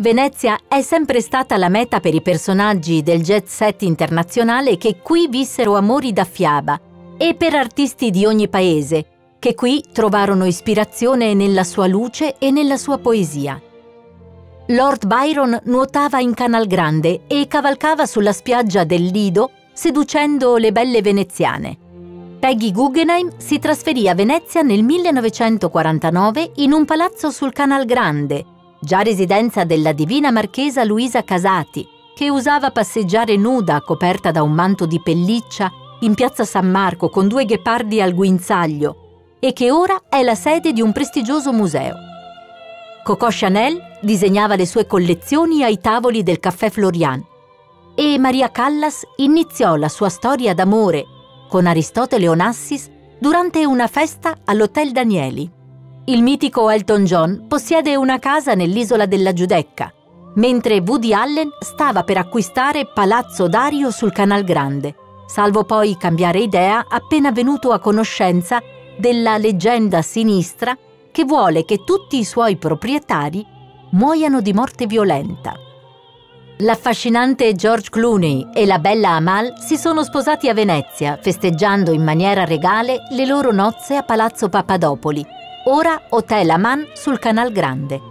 Venezia è sempre stata la meta per i personaggi del jet set internazionale che qui vissero amori da fiaba e per artisti di ogni paese che qui trovarono ispirazione nella sua luce e nella sua poesia. Lord Byron nuotava in Canal Grande e cavalcava sulla spiaggia del Lido seducendo le belle veneziane. Peggy Guggenheim si trasferì a Venezia nel 1949 in un palazzo sul Canal Grande, già residenza della divina marchesa Luisa Casati, che usava passeggiare nuda coperta da un manto di pelliccia in piazza San Marco con due ghepardi al guinzaglio e che ora è la sede di un prestigioso museo. Coco Chanel disegnava le sue collezioni ai tavoli del Caffè Florian e Maria Callas iniziò la sua storia d'amore con Aristotele Onassis durante una festa all'Hotel Danieli. Il mitico Elton John possiede una casa nell'isola della Giudecca, mentre Woody Allen stava per acquistare Palazzo Dario sul Canal Grande, salvo poi cambiare idea appena venuto a conoscenza della leggenda sinistra che vuole che tutti i suoi proprietari muoiano di morte violenta. L'affascinante George Clooney e la bella Amal si sono sposati a Venezia, festeggiando in maniera regale le loro nozze a Palazzo Papadopoli, ora Hotel Aman sul Canal Grande.